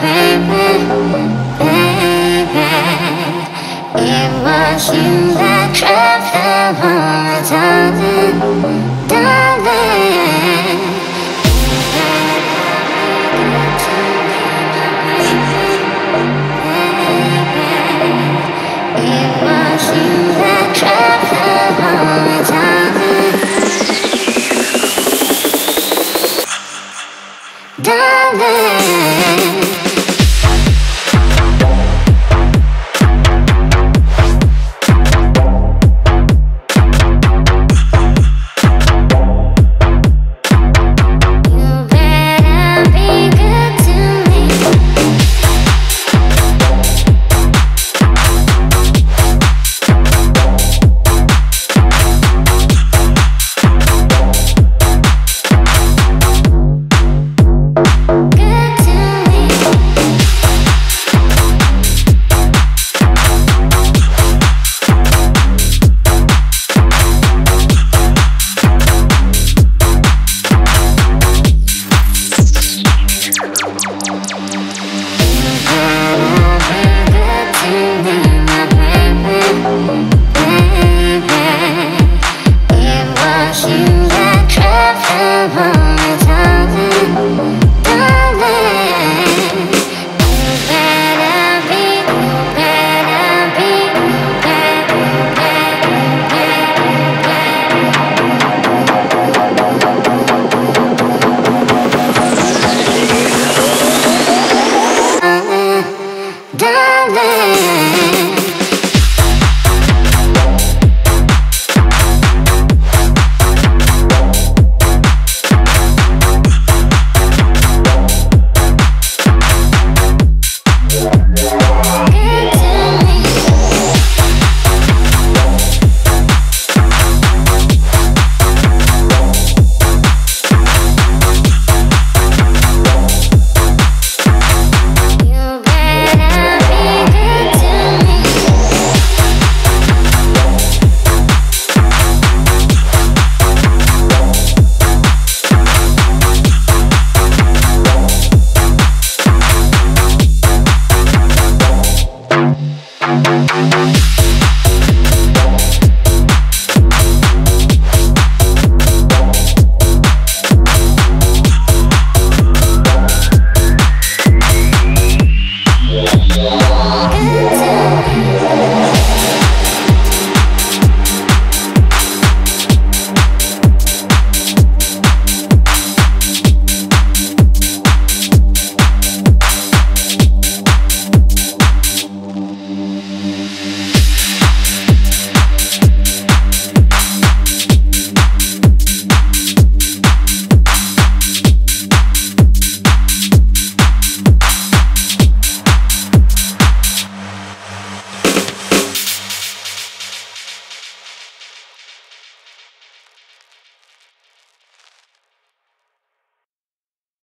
baby, baby It was you that trapped them all my darling, darling It was you that trapped them darling darling.